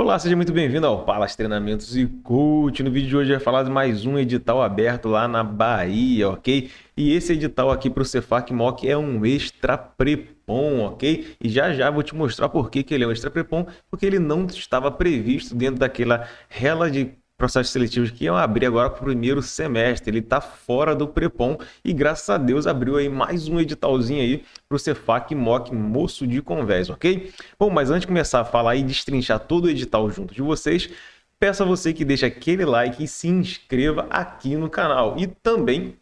Olá, seja muito bem-vindo ao Palas Treinamentos e Coach. No vídeo de hoje vai falar de mais um edital aberto lá na Bahia, ok? E esse edital aqui para o Cefac Mock é um extra prepon, ok? E já já vou te mostrar por que, que ele é um extra prepon, porque ele não estava previsto dentro daquela rela de processos seletivos que iam abrir agora para o primeiro semestre. Ele está fora do Prepom e graças a Deus abriu aí mais um editalzinho aí para o Cefac Mock Moço de Convés, ok? Bom, mas antes de começar a falar e destrinchar todo o edital junto de vocês, peço a você que deixe aquele like e se inscreva aqui no canal. E também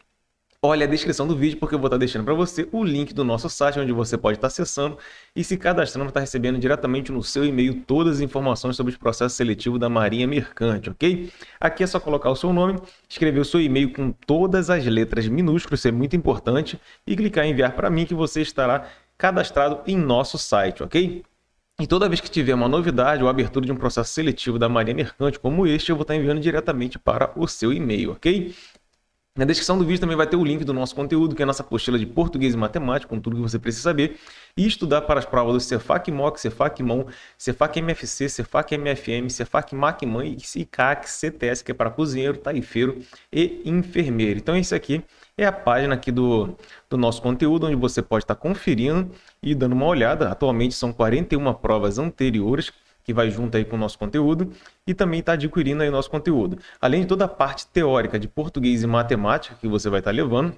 olha a descrição do vídeo, porque eu vou estar deixando para você o link do nosso site, onde você pode estar acessando e se cadastrando, estar recebendo diretamente no seu e-mail todas as informações sobre o processo seletivo da Marinha Mercante, ok? Aqui é só colocar o seu nome, escrever o seu e-mail com todas as letras minúsculas, isso é muito importante, e clicar em enviar para mim que você estará cadastrado em nosso site, ok? E toda vez que tiver uma novidade ou abertura de um processo seletivo da Marinha Mercante como este, eu vou estar enviando diretamente para o seu e-mail, ok? Na descrição do vídeo também vai ter o link do nosso conteúdo, que é a nossa apostila de português e matemática, com tudo que você precisa saber, e estudar para as provas do Cefac MOC, Cefac MON, Cefac MFC, Cefac MFM, Cefac MACMAN e CICAC CTS, que é para cozinheiro, taifeiro e enfermeiro. Então esse aqui é a página aqui do, do nosso conteúdo, onde você pode estar conferindo e dando uma olhada. Atualmente são 41 provas anteriores que vai junto aí com o nosso conteúdo e também está adquirindo aí o nosso conteúdo. Além de toda a parte teórica de português e matemática que você vai estar levando,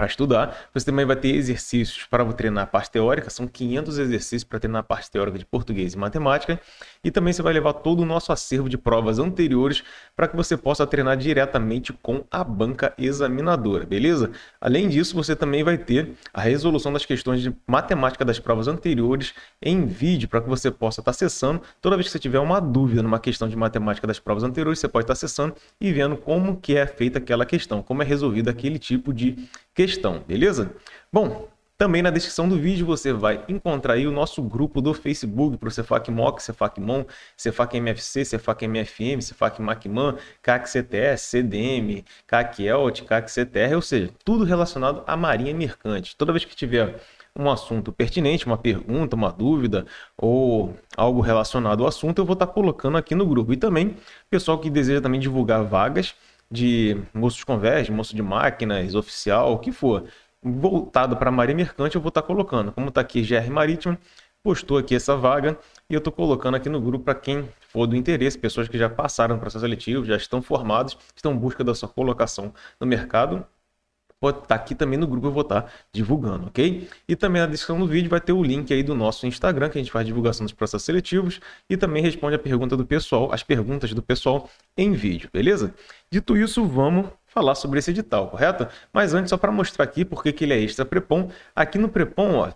para estudar. Você também vai ter exercícios para treinar a parte teórica, são 500 exercícios para treinar a parte teórica de português e matemática. E também você vai levar todo o nosso acervo de provas anteriores para que você possa treinar diretamente com a banca examinadora, beleza? Além disso, você também vai ter a resolução das questões de matemática das provas anteriores em vídeo para que você possa estar acessando. Toda vez que você tiver uma dúvida numa questão de matemática das provas anteriores, você pode estar acessando e vendo como que é feita aquela questão, como é resolvido aquele tipo de questão, beleza? Bom, também na descrição do vídeo você vai encontrar aí o nosso grupo do Facebook para o Cefac Mock, Cefac Mon, Cefac MFC, Cefac MFM, Cefac Macman, CAC CTS, CDM, CAC ELT, CAC CTR, ou seja, tudo relacionado à marinha mercante. Toda vez que tiver um assunto pertinente, uma pergunta, uma dúvida ou algo relacionado ao assunto, eu vou estar colocando aqui no grupo. E também, pessoal que deseja também divulgar vagas, de moço de converge, moço de máquinas, oficial, o que for, voltado para a Marinha Mercante, eu vou estar tá colocando. Como está aqui GR Marítimo, postou aqui essa vaga e eu estou colocando aqui no grupo para quem for do interesse, pessoas que já passaram no processo seletivo, já estão formados, estão em busca da sua colocação no mercado pode estar tá aqui também no grupo, eu vou estar tá divulgando, ok? E também na descrição do vídeo vai ter o link aí do nosso Instagram, que a gente faz divulgação dos processos seletivos e também responde a pergunta do pessoal, as perguntas do pessoal em vídeo, beleza? Dito isso, vamos falar sobre esse edital, correto? Mas antes, só para mostrar aqui porque que ele é extra Prepon, aqui no Prepon, ó,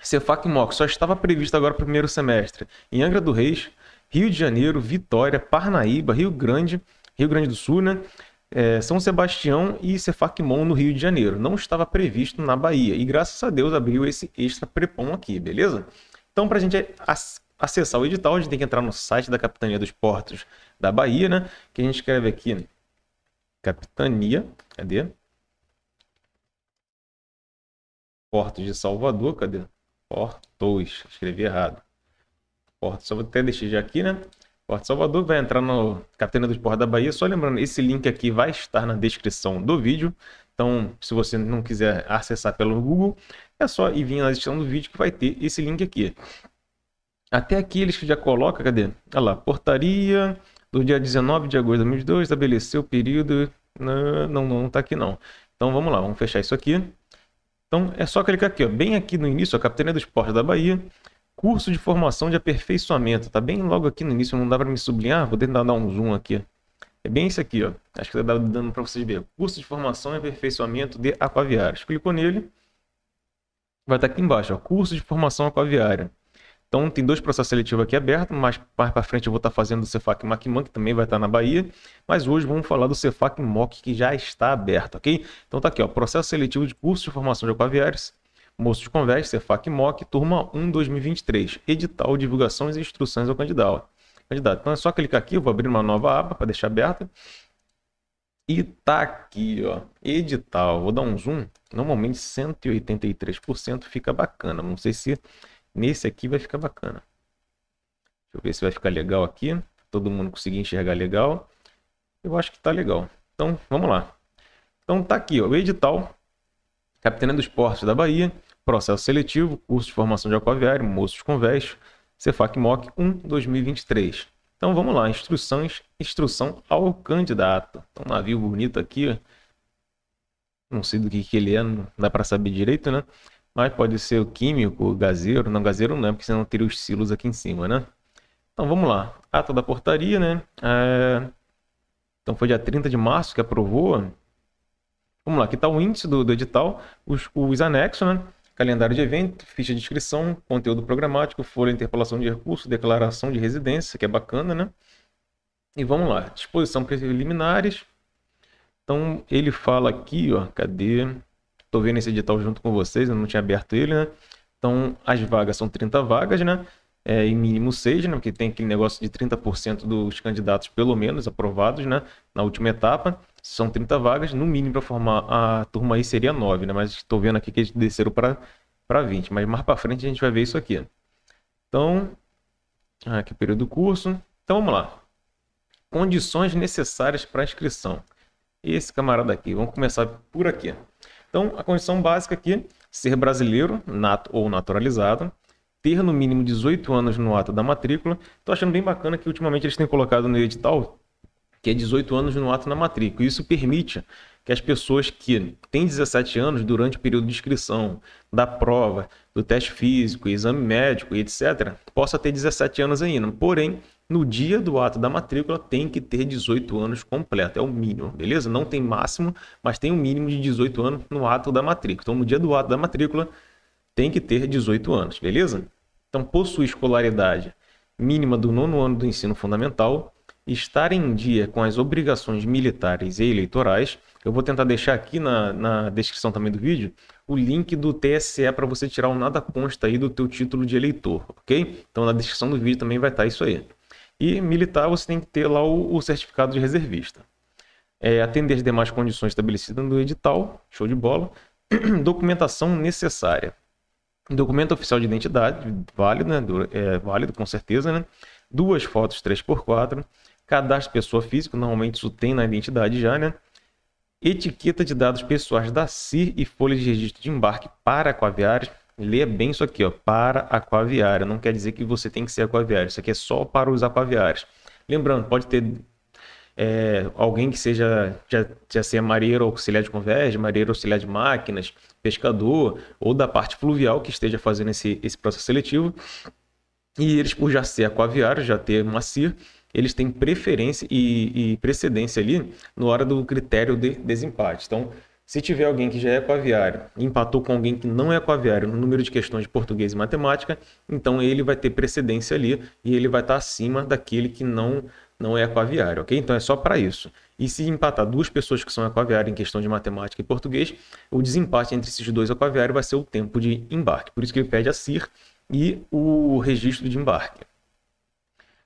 Cefac Moc só estava previsto agora para o primeiro semestre em Angra do Reis, Rio de Janeiro, Vitória, Parnaíba, Rio Grande, Rio Grande do Sul, né? É, São Sebastião e Cefacmon no Rio de Janeiro. Não estava previsto na Bahia. E graças a Deus abriu esse extra prepom aqui, beleza? Então, para a gente acessar o edital, a gente tem que entrar no site da Capitania dos Portos da Bahia, né? Que a gente escreve aqui Capitania, cadê? Portos de Salvador, cadê? Portos, escrevi errado. Portos, só vou até deixar já aqui, né? Porto Salvador vai entrar no Catena dos Portos da Bahia. Só lembrando, esse link aqui vai estar na descrição do vídeo. Então, se você não quiser acessar pelo Google, é só ir vir na descrição do vídeo que vai ter esse link aqui. Até aqui eles já colocam, cadê? Olha lá, portaria do dia 19 de agosto de 2022, estabeleceu o período... Não, não, não tá aqui não. Então vamos lá, vamos fechar isso aqui. Então é só clicar aqui, ó, bem aqui no início, a Capitania dos Portos da Bahia curso de formação de aperfeiçoamento. Tá bem logo aqui no início, não dá para me sublinhar. Vou tentar dar um zoom aqui. É bem esse aqui, ó. Acho que tá dando para vocês verem. Curso de formação e aperfeiçoamento de aquaviários. Clicou nele, vai estar aqui embaixo, ó. Curso de formação aquaviária. Então tem dois processos seletivos aqui abertos, mas mais para frente eu vou estar fazendo o Cefac Macman, que também vai estar na Bahia, mas hoje vamos falar do Cefac Moc, que já está aberto, ok? Então tá aqui, ó, processo seletivo de curso de formação de aquaviários, Moço de Conversa, Cefac MOC, turma 1 2023. Edital, divulgações e instruções ao candidato. candidato. Então é só clicar aqui, eu vou abrir uma nova aba para deixar aberta. E tá aqui, ó, edital. Vou dar um zoom. Normalmente 183% fica bacana. Não sei se nesse aqui vai ficar bacana. Deixa eu ver se vai ficar legal aqui. Todo mundo conseguir enxergar legal. Eu acho que tá legal. Então, vamos lá. Então, tá aqui, ó, o edital. Capitania dos Portos da Bahia. Processo seletivo, curso de formação de aquaviário, moços convés, Cefac MOC 1 2023. Então vamos lá, instruções, instrução ao candidato. Então, um navio bonito aqui, não sei do que, que ele é, não dá para saber direito, né? Mas pode ser o químico, o gazeiro. Não, gazeiro não é, porque senão teria os silos aqui em cima, né? Então vamos lá. Ata da portaria, né? É... Então foi dia 30 de março que aprovou. Vamos lá, aqui está o índice do, do edital, os, os anexos, né? Calendário de evento, ficha de inscrição, conteúdo programático, folha de interpolação de recurso, declaração de residência, que é bacana, né? E vamos lá, disposição preliminares. Então ele fala aqui, ó, cadê? Tô vendo esse edital junto com vocês, eu não tinha aberto ele, né? Então as vagas são 30 vagas, né? É, em mínimo 6, né? Porque tem aquele negócio de 30% dos candidatos, pelo menos, aprovados, né? Na última etapa são 30 vagas, no mínimo para formar a turma aí seria 9, né? Mas estou vendo aqui que eles desceram para 20, mas mais para frente a gente vai ver isso aqui. Então, aqui o período do curso. Então vamos lá. Condições necessárias para inscrição. Esse camarada aqui, vamos começar por aqui. Então, a condição básica aqui, ser brasileiro, nato ou naturalizado, ter no mínimo 18 anos no ato da matrícula. Estou achando bem bacana que ultimamente eles têm colocado no edital que é 18 anos no ato na matrícula. Isso permite que as pessoas que têm 17 anos durante o período de inscrição, da prova, do teste físico, exame médico etc., possa ter 17 anos ainda. Porém, no dia do ato da matrícula tem que ter 18 anos completo, é o mínimo, beleza? Não tem máximo, mas tem um mínimo de 18 anos no ato da matrícula. Então, no dia do ato da matrícula tem que ter 18 anos, beleza? Então, possui escolaridade mínima do nono ano do ensino fundamental, estar em dia com as obrigações militares e eleitorais. Eu vou tentar deixar aqui na, na descrição também do vídeo o link do TSE para você tirar o nada consta aí do teu título de eleitor, ok? Então na descrição do vídeo também vai estar isso aí. E militar você tem que ter lá o, o certificado de reservista. É, atender as demais condições estabelecidas no edital, show de bola. Documentação necessária. Documento oficial de identidade, válido, né? É, válido com certeza, né? Duas fotos 3x4 cadastro pessoa física, normalmente isso tem na identidade já, né? Etiqueta de dados pessoais da CIR e folha de registro de embarque para aquaviários. Leia bem isso aqui, ó, para aquaviária. Não quer dizer que você tem que ser aquaviário. Isso aqui é só para os aquaviários. Lembrando, pode ter é, alguém que seja já, já seja marinheiro auxiliar de converge, marinheiro auxiliar de máquinas, pescador ou da parte fluvial que esteja fazendo esse, esse processo seletivo. E eles, por já ser aquaviário, já ter uma CIR, eles têm preferência e, e precedência ali na hora do critério de desempate. Então, se tiver alguém que já é aquaviário e empatou com alguém que não é aquaviário no número de questões de português e matemática, então ele vai ter precedência ali e ele vai estar acima daquele que não não é aquaviário, ok? Então é só para isso. E se empatar duas pessoas que são aquaviárias em questão de matemática e português, o desempate entre esses dois aquaviários vai ser o tempo de embarque. Por isso que ele pede a CIR e o registro de embarque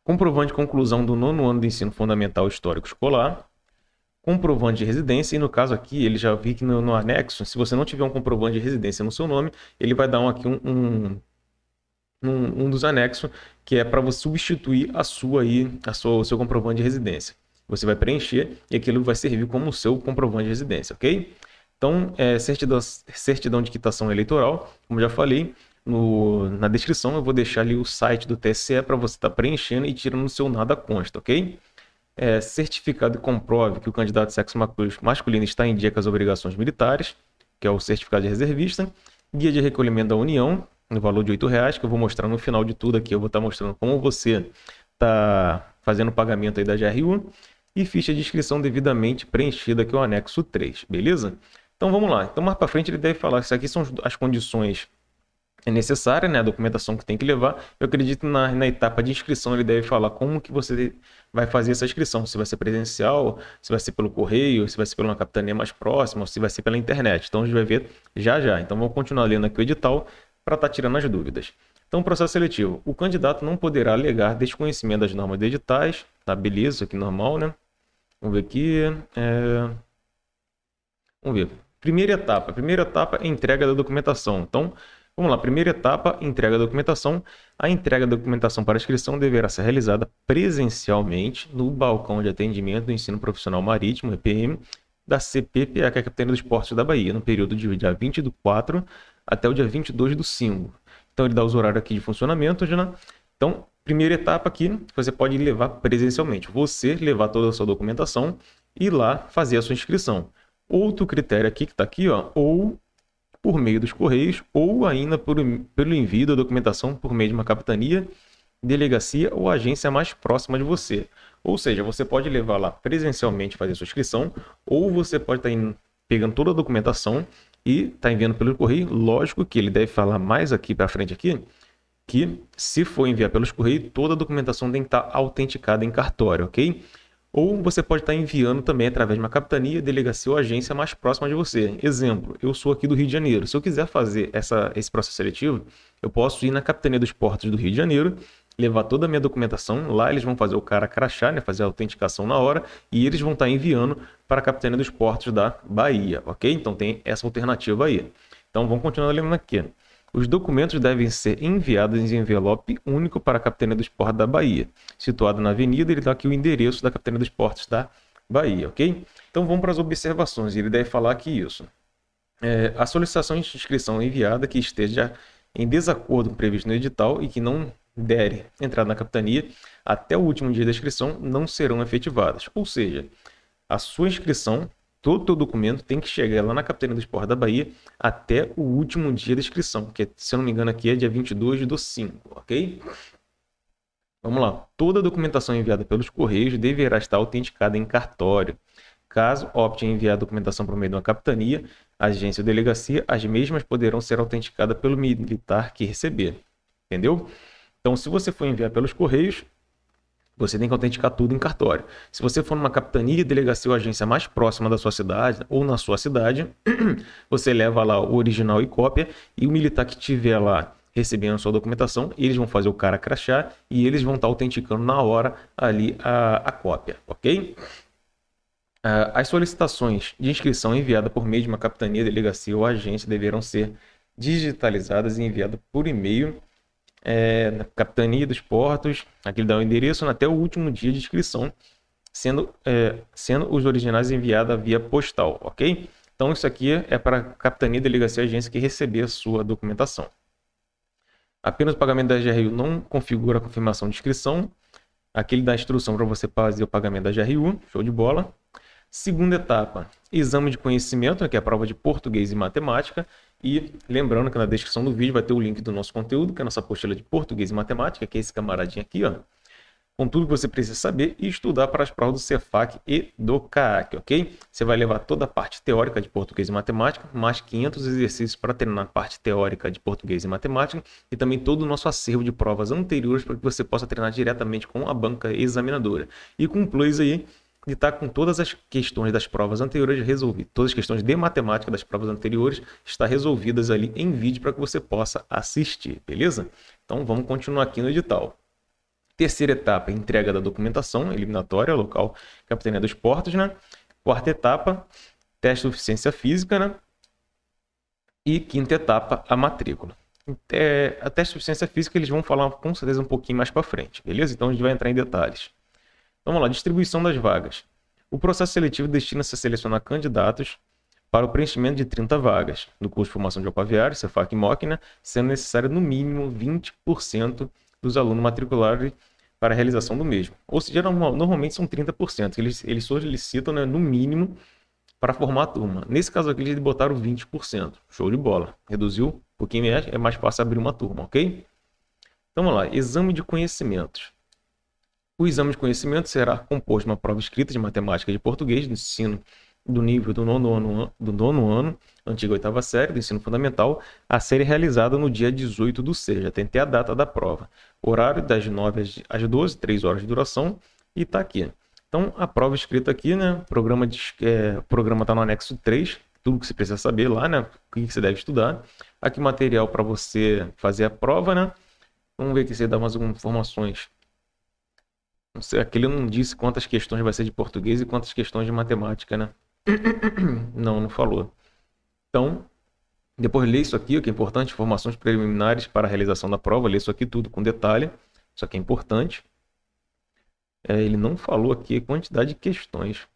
comprovante de conclusão do nono ano do ensino fundamental histórico escolar, comprovante de residência, e no caso aqui, ele já vi que no, no, anexo, se você não tiver um comprovante de residência no seu nome, ele vai dar um, aqui um, um, um, um dos anexos, que é para você substituir a sua aí, a sua, o seu comprovante de residência. Você vai preencher e aquilo vai servir como o seu comprovante de residência, ok? Então, é, certidão, certidão de quitação eleitoral, como já falei, no, na descrição eu vou deixar ali o site do TSE para você estar tá preenchendo e tirando o seu nada consta, ok? É, certificado que comprove que o candidato de sexo masculino está em dia com as obrigações militares, que é o certificado de reservista, guia de recolhimento da União, no valor de R$ reais que eu vou mostrar no final de tudo aqui. Eu vou estar tá mostrando como você está fazendo o pagamento aí da GRU e ficha de inscrição devidamente preenchida, que é o anexo 3, beleza? Então vamos lá. Então mais para frente ele deve falar que isso aqui são as condições é necessária, né? A documentação que tem que levar. Eu acredito na, na etapa de inscrição ele deve falar como que você vai fazer essa inscrição. Se vai ser presencial, se vai ser pelo correio, se vai ser pela capitania mais próxima, ou se vai ser pela internet. Então a gente vai ver já já. Então vamos continuar lendo aqui o edital para estar tá tirando as dúvidas. Então, processo seletivo. O candidato não poderá alegar desconhecimento das normas de editais. Tá, beleza, isso aqui normal, né? Vamos ver aqui. É... Vamos ver. Primeira etapa. Primeira etapa é entrega da documentação. Então, Vamos lá, primeira etapa, entrega da documentação. A entrega da documentação para inscrição deverá ser realizada presencialmente no balcão de atendimento do ensino profissional marítimo, EPM, da CPPA, que é a Capitania dos Portos da Bahia, no período de dia 20 do 4 até o dia 22 do 5. Então ele dá os horários aqui de funcionamento, né? Então, primeira etapa aqui, você pode levar presencialmente. Você levar toda a sua documentação e lá fazer a sua inscrição. Outro critério aqui que está aqui, ó, ou por meio dos correios ou ainda por, pelo envio da documentação por meio de uma capitania, delegacia ou agência mais próxima de você. Ou seja, você pode levar lá presencialmente fazer sua inscrição, ou você pode estar tá pegando toda a documentação e está enviando pelo correio. Lógico que ele deve falar mais aqui para frente aqui, que se for enviar pelos correios, toda a documentação tem que estar tá autenticada em cartório, ok? Ou você pode estar enviando também através de uma capitania, delegacia ou agência mais próxima de você. Exemplo, eu sou aqui do Rio de Janeiro. Se eu quiser fazer essa, esse processo seletivo, eu posso ir na capitania dos portos do Rio de Janeiro, levar toda a minha documentação. Lá eles vão fazer o cara crachar, né, fazer a autenticação na hora, e eles vão estar enviando para a capitania dos portos da Bahia, ok? Então tem essa alternativa aí. Então vamos continuar lendo aqui. Os documentos devem ser enviados em envelope único para a Capitania dos Portos da Bahia, situado na avenida. Ele dá aqui o endereço da Capitania dos Portos da Bahia, ok? Então vamos para as observações. Ele deve falar aqui isso. É, a solicitação de inscrição enviada que esteja em desacordo com o previsto no edital e que não der entrada na capitania até o último dia da inscrição não serão efetivadas. Ou seja, a sua inscrição todo o documento tem que chegar lá na Capitania dos Portos da Bahia até o último dia da inscrição, que se eu não me engano aqui é dia 22 do 5, ok? Vamos lá. Toda a documentação enviada pelos Correios deverá estar autenticada em cartório. Caso opte em enviar a documentação por meio de uma capitania, agência ou delegacia, as mesmas poderão ser autenticadas pelo militar que receber. Entendeu? Então, se você for enviar pelos Correios, você tem que autenticar tudo em cartório. Se você for numa capitania, delegacia ou agência mais próxima da sua cidade ou na sua cidade, você leva lá o original e cópia e o militar que tiver lá recebendo sua documentação, eles vão fazer o cara crachar e eles vão estar autenticando na hora ali a, a cópia, ok? Uh, as solicitações de inscrição enviadas por meio de uma capitania, delegacia ou agência deverão ser digitalizadas e enviadas por e-mail é, na capitania dos portos, aqui ele dá o endereço até o último dia de inscrição, sendo, é, sendo os originais enviados via postal, ok? Então isso aqui é para a capitania, delegacia e agência que receber a sua documentação. Apenas o pagamento da GRU não configura a confirmação de inscrição. Aqui ele dá a instrução para você fazer o pagamento da GRU, show de bola. Segunda etapa, exame de conhecimento, né, que é a prova de português e matemática. E lembrando que na descrição do vídeo vai ter o link do nosso conteúdo, que é a nossa apostila de português e matemática, que é esse camaradinho aqui, ó. Com tudo que você precisa saber e estudar para as provas do Cefac e do CAAC, ok? Você vai levar toda a parte teórica de português e matemática, mais 500 exercícios para treinar a parte teórica de português e matemática e também todo o nosso acervo de provas anteriores para que você possa treinar diretamente com a banca examinadora. E com um plus aí de estar com todas as questões das provas anteriores resolvidas. Todas as questões de matemática das provas anteriores estão resolvidas ali em vídeo para que você possa assistir, beleza? Então vamos continuar aqui no edital. Terceira etapa, entrega da documentação eliminatória, local Capitania dos Portos, né? Quarta etapa, teste de eficiência física, né? E quinta etapa, a matrícula. É, a teste de eficiência física eles vão falar com certeza um pouquinho mais para frente, beleza? Então a gente vai entrar em detalhes. Vamos lá, distribuição das vagas. O processo seletivo destina-se a selecionar candidatos para o preenchimento de 30 vagas do curso de formação de alpaviário, Cefac e MOC, né, sendo necessário no mínimo 20% dos alunos matriculados para a realização do mesmo. Ou seja, normalmente são 30%, eles, eles solicitam né, no mínimo para formar a turma. Nesse caso aqui, eles botaram 20%. Show de bola. Reduziu um pouquinho mais, é mais fácil abrir uma turma, ok? Então vamos lá, exame de conhecimentos. O exame de conhecimento será composto de uma prova escrita de matemática de português do ensino do nível do nono ano, do nono ano antiga oitava série, do ensino fundamental, a ser realizada no dia 18 do 6. Já tentei a data da prova. Horário das 9 às 12, 3 horas de duração, e está aqui. Então, a prova escrita aqui, né? Programa está é, programa tá no anexo 3, tudo que você precisa saber lá, né? O que você deve estudar. Aqui material para você fazer a prova, né? Vamos ver aqui se dá mais algumas informações não sei, aquele não disse quantas questões vai ser de português e quantas questões de matemática, né? Não, não falou. Então, Depois lê isso aqui, o que é importante, informações preliminares para a realização da prova, lê isso aqui tudo com detalhe, isso aqui é importante. É, ele não falou aqui a quantidade de questões.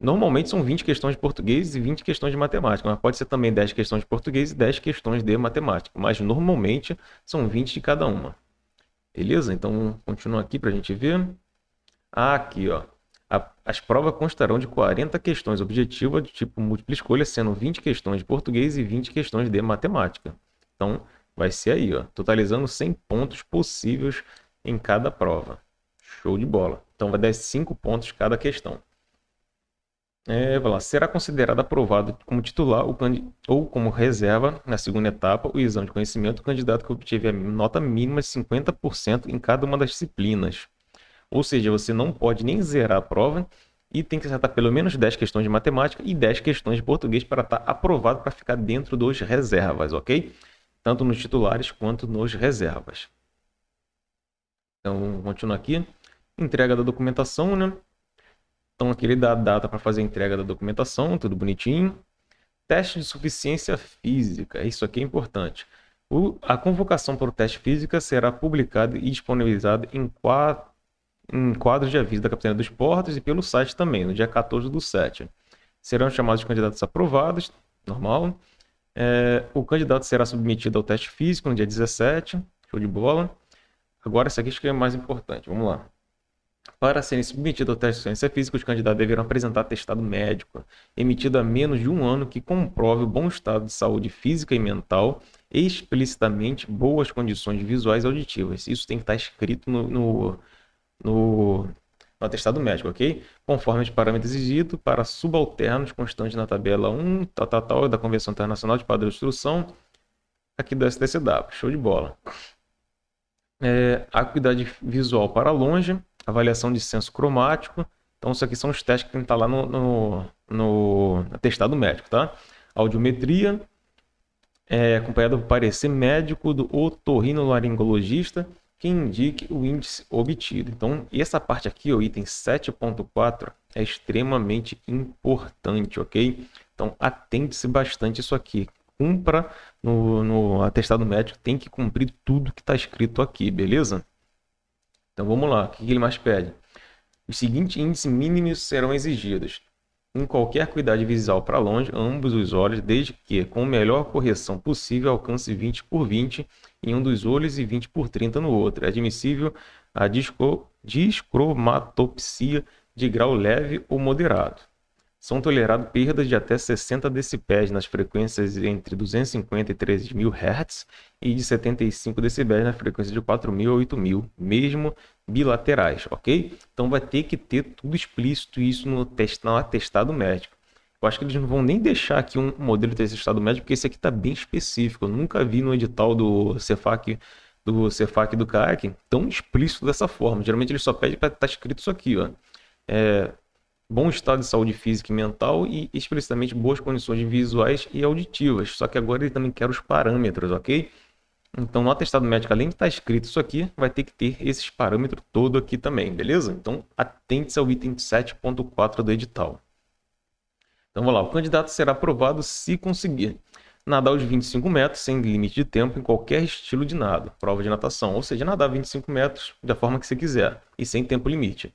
Normalmente são 20 questões de português e 20 questões de matemática, mas pode ser também 10 questões de português e 10 questões de matemática, mas normalmente são 20 de cada uma. Beleza? Então, continua aqui para a gente ver. Ah, aqui, ó. as provas constarão de 40 questões objetivas de tipo múltipla escolha, sendo 20 questões de português e 20 questões de matemática. Então, vai ser aí, ó, totalizando 100 pontos possíveis em cada prova. Show de bola. Então, vai dar 5 pontos cada questão. É, lá, será considerado aprovado como titular ou como reserva na segunda etapa o exame de conhecimento do candidato que obtiver nota mínima de 50% em cada uma das disciplinas. Ou seja, você não pode nem zerar a prova e tem que acertar pelo menos 10 questões de matemática e 10 questões de português para estar aprovado para ficar dentro dos reservas, ok? Tanto nos titulares quanto nos reservas. Então, continuar aqui. Entrega da documentação, né? Então aqui ele dá a data para fazer a entrega da documentação, tudo bonitinho. Teste de suficiência física, isso aqui é importante. O, a convocação para o teste física será publicada e disponibilizada em, quadro, em quadros de aviso da Capitania dos Portos e pelo site também, no dia 14 do 7. Serão chamados os candidatos aprovados, normal. É, o candidato será submetido ao teste físico no dia 17, show de bola. Agora, isso aqui acho que é mais importante, vamos lá. Para serem submetidos ao teste de ciência física, os candidatos deverão apresentar testado médico emitido há menos de um ano que comprove o bom estado de saúde física e mental e explicitamente boas condições visuais e auditivas. Isso tem que estar escrito no, no, no, no atestado médico, ok? Conforme os parâmetros exigidos para subalternos constantes na tabela 1, tal, tal, tal, da Convenção Internacional de Padrão de Instrução, aqui do STCW. Show de bola. É, acuidade visual para longe avaliação de senso cromático. Então, isso aqui são os testes que tem que estar lá no, no, no atestado médico, tá? Audiometria, é, acompanhado do parecer médico do otorrinolaringologista, que indique o índice obtido. Então, essa parte aqui, o item 7.4, é extremamente importante, ok? Então, atente-se bastante isso aqui. Cumpra no, no atestado médico, tem que cumprir tudo que está escrito aqui, beleza? Então vamos lá, o que ele mais pede? Os seguintes índices mínimos serão exigidos. Em qualquer cuidado visual para longe, ambos os olhos, desde que, com a melhor correção possível, alcance 20 por 20 em um dos olhos e 20 por 30 no outro. É admissível a discromatopsia de grau leve ou moderado. São toleradas perdas de até 60 decibéis nas frequências entre 250 e 13 mil Hz e de 75 decibéis na frequência de 4.000 a 8.000, mesmo bilaterais, ok? Então vai ter que ter tudo explícito isso no, test, no atestado médico. Eu acho que eles não vão nem deixar aqui um modelo de atestado médico, porque esse aqui está bem específico. Eu nunca vi no edital do Cefac do Cefac do CAC tão explícito dessa forma. Geralmente eles só pedem para estar tá escrito isso aqui, ó. É, bom estado de saúde física e mental e explicitamente boas condições visuais e auditivas. Só que agora ele também quer os parâmetros, ok? Então, no atestado médico, além de estar escrito isso aqui, vai ter que ter esses parâmetros todo aqui também, beleza? Então, atente-se ao item 7.4 do edital. Então, vamos lá. O candidato será aprovado se conseguir nadar os 25 metros sem limite de tempo em qualquer estilo de nado, prova de natação, ou seja, nadar 25 metros da forma que você quiser e sem tempo limite.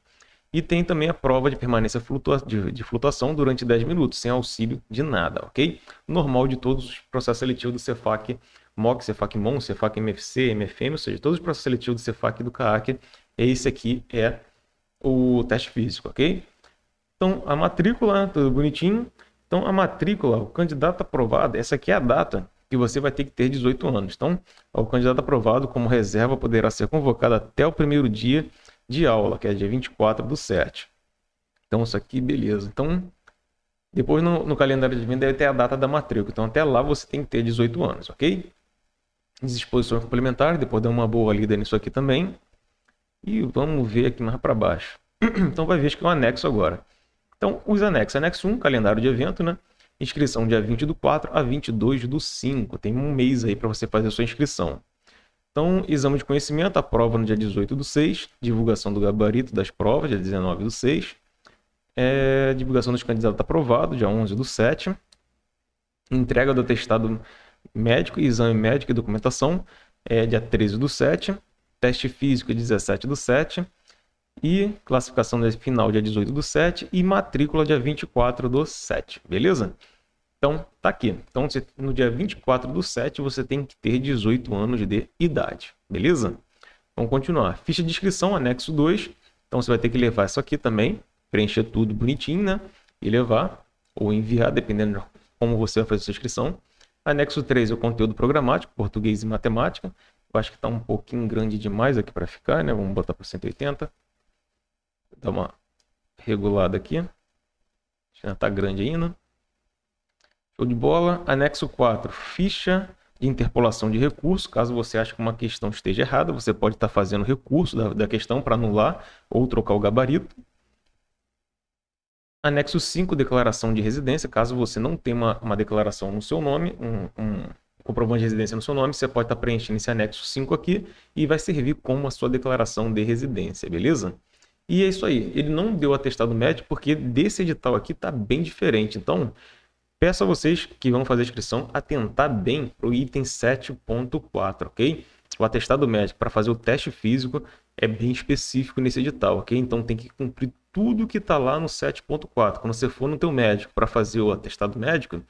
E tem também a prova de permanência flutua de, de, flutuação durante 10 minutos, sem auxílio de nada, ok? Normal de todos os processos seletivos do Cefac MOC, Cefac MON, Cefac MFC, MFM, ou seja, todos os processos seletivos do Cefac e do CAAC, esse aqui é o teste físico, ok? Então, a matrícula, tudo bonitinho. Então, a matrícula, o candidato aprovado, essa aqui é a data que você vai ter que ter 18 anos. Então, o candidato aprovado como reserva poderá ser convocado até o primeiro dia de aula, que é dia 24 do 7. Então, isso aqui, beleza. Então, depois no, no calendário de venda deve ter a data da matrícula. Então, até lá você tem que ter 18 anos, ok? Disposições complementares, depois dá uma boa lida nisso aqui também. E vamos ver aqui mais para baixo. então, vai ver que é um anexo agora. Então, os anexos. Anexo 1, calendário de evento, né? Inscrição dia 20 do 4 a 22 do 5. Tem um mês aí para você fazer a sua inscrição. Então, exame de conhecimento, a prova no dia 18 do 6, divulgação do gabarito das provas, dia 19 do 6, é, divulgação dos candidatos aprovados, dia 11 do 7, Entrega do atestado médico, exame médico e documentação é dia 13 do 7. Teste físico 17 do 7. E classificação final dia 18 do 7. E matrícula dia 24 do 7. Beleza? Então, tá aqui. Então, no dia 24 do 7, você tem que ter 18 anos de idade. Beleza? Vamos continuar. Ficha de inscrição, anexo 2. Então, você vai ter que levar isso aqui também. Preencher tudo bonitinho, né? E levar. Ou enviar, dependendo de como você vai fazer a sua inscrição. Anexo 3 é o conteúdo programático, português e matemática. Eu acho que está um pouquinho grande demais aqui para ficar, né? Vamos botar para 180. Dar uma regulada aqui. Já está grande ainda. Show de bola. Anexo 4, ficha de interpolação de recurso. Caso você ache que uma questão esteja errada, você pode estar fazendo recurso da, da questão para anular ou trocar o gabarito. Anexo 5, declaração de residência. Caso você não tenha uma, uma declaração no seu nome, um, um, comprovante de residência no seu nome, você pode estar preenchendo esse anexo 5 aqui e vai servir como a sua declaração de residência, beleza? E é isso aí. Ele não deu atestado médico porque desse edital aqui está bem diferente. Então, Peço a vocês que vão fazer a inscrição atentar bem para o item 7.4, ok? O atestado médico para fazer o teste físico é bem específico nesse edital, ok? Então tem que cumprir tudo que está lá no 7.4. Quando você for no teu médico para fazer o atestado médico,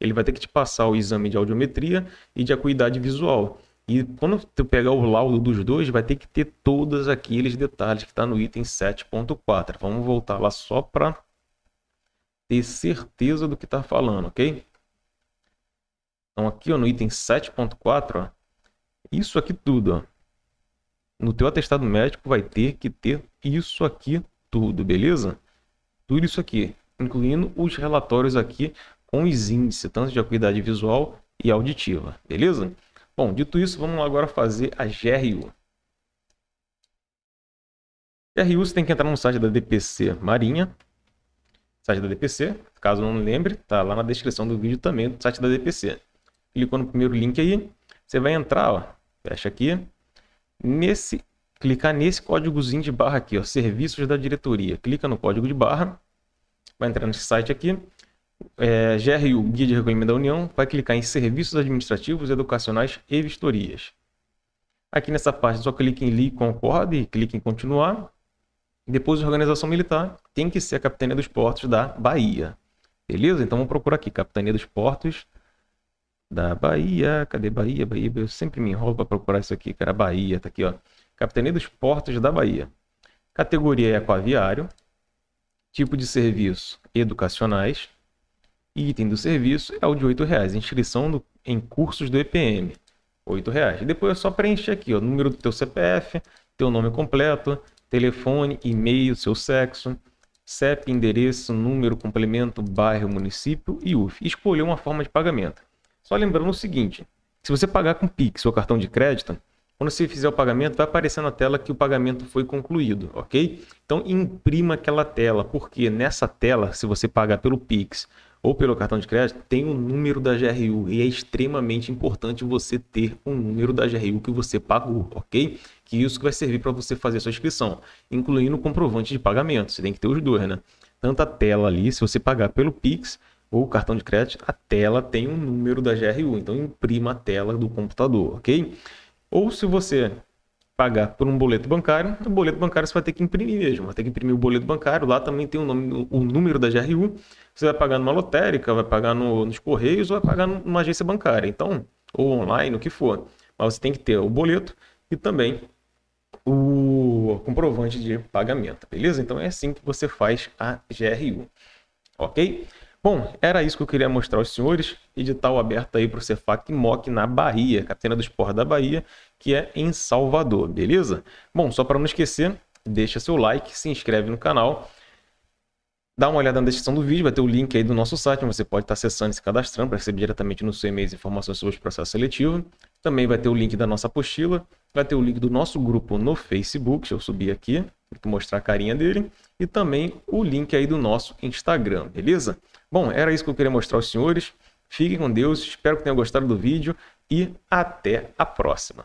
ele vai ter que te passar o exame de audiometria e de acuidade visual. E quando tu pegar o laudo dos dois, vai ter que ter todos aqueles detalhes que está no item 7.4. Vamos voltar lá só para ter certeza do que está falando, ok? Então aqui ó, no item 7.4, isso aqui tudo, ó, no teu atestado médico vai ter que ter isso aqui tudo, beleza? Tudo isso aqui, incluindo os relatórios aqui com os índices, tanto de acuidade visual e auditiva, beleza? Bom, dito isso, vamos agora fazer a GRU. GRU você tem que entrar no site da DPC Marinha, site da DPC. Caso não lembre, tá lá na descrição do vídeo também do site da DPC. Clicou no primeiro link aí, você vai entrar, ó, fecha aqui, nesse, clicar nesse códigozinho de barra aqui, ó, serviços da diretoria. Clica no código de barra, vai entrar nesse site aqui, é, GRU, Guia de Recolhimento da União, vai clicar em Serviços Administrativos, Educacionais e Vistorias. Aqui nessa parte, só clique em Li Concorde e clique em Continuar. Depois, a organização militar tem que ser a Capitania dos Portos da Bahia. Beleza? Então vamos procurar aqui, Capitania dos Portos da Bahia. Cadê Bahia? Bahia, eu sempre me enrolo para procurar isso aqui, cara. Bahia, tá aqui, ó. Capitania dos Portos da Bahia. Categoria é aquaviário. Tipo de serviço, educacionais. Item do serviço é o de R$ reais. Inscrição do, em cursos do EPM, R$ reais. Depois é só preencher aqui, ó, número do teu CPF, teu nome completo, telefone, e-mail, seu sexo, CEP, endereço, número, complemento, bairro, município e UF. Escolher uma forma de pagamento. Só lembrando o seguinte, se você pagar com Pix ou cartão de crédito, quando você fizer o pagamento, vai aparecer na tela que o pagamento foi concluído, ok? Então imprima aquela tela, porque nessa tela, se você pagar pelo Pix ou pelo cartão de crédito, tem o número da GRU e é extremamente importante você ter o um número da GRU que você pagou, ok? Isso que vai servir para você fazer a sua inscrição, incluindo o comprovante de pagamento. Você tem que ter os dois, né? Tanto a tela ali, se você pagar pelo Pix ou cartão de crédito, a tela tem um número da GRU, então imprima a tela do computador, ok? Ou se você pagar por um boleto bancário, o boleto bancário você vai ter que imprimir mesmo. Vai ter que imprimir o boleto bancário, lá também tem o, nome, o número da GRU. Você vai pagar numa lotérica, vai pagar no, nos correios ou vai pagar numa agência bancária. Então, ou online, o que for. Mas você tem que ter o boleto e também o comprovante de pagamento, beleza? Então é assim que você faz a GRU, ok? Bom, era isso que eu queria mostrar aos senhores. Edital aberto aí para o Cefac MOC na Bahia, Catena dos Portos da Bahia, que é em Salvador, beleza? Bom, só para não esquecer, deixa seu like, se inscreve no canal. Dá uma olhada na descrição do vídeo, vai ter o link aí do nosso site, onde você pode estar acessando e se cadastrando para receber diretamente no seu e-mail informações sobre o processo seletivo. Também vai ter o link da nossa apostila, vai ter o link do nosso grupo no Facebook, deixa eu subir aqui, para mostrar a carinha dele, e também o link aí do nosso Instagram, beleza? Bom, era isso que eu queria mostrar aos senhores. Fiquem com Deus, espero que tenham gostado do vídeo e até a próxima.